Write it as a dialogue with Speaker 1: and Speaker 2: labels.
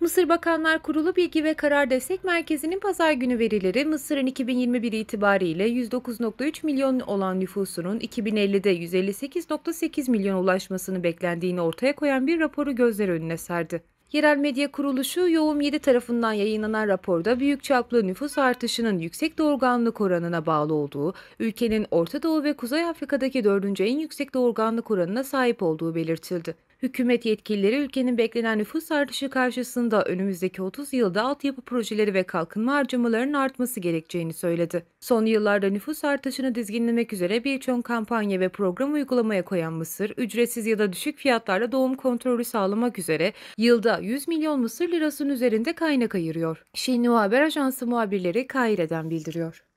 Speaker 1: Mısır Bakanlar Kurulu Bilgi ve Karar Destek Merkezi'nin pazar günü verileri Mısır'ın 2021 itibariyle 109.3 milyon olan nüfusunun 2050'de 158.8 milyon ulaşmasını beklendiğini ortaya koyan bir raporu gözler önüne serdi. Yerel medya kuruluşu Yoğum 7 tarafından yayınlanan raporda büyük çaplı nüfus artışının yüksek doğurganlık oranına bağlı olduğu, ülkenin Orta Doğu ve Kuzey Afrika'daki dördüncü en yüksek doğurganlık oranına sahip olduğu belirtildi. Hükümet yetkilileri ülkenin beklenen nüfus artışı karşısında önümüzdeki 30 yılda altyapı projeleri ve kalkınma harcamalarının artması gerekeceğini söyledi. Son yıllarda nüfus artışını dizginlemek üzere birçok kampanya ve program uygulamaya koyan Mısır, ücretsiz ya da düşük fiyatlarla doğum kontrolü sağlamak üzere yılda 100 milyon Mısır lirasının üzerinde kaynak ayırıyor. Şinli Haber Ajansı muhabirleri Kahire'den bildiriyor.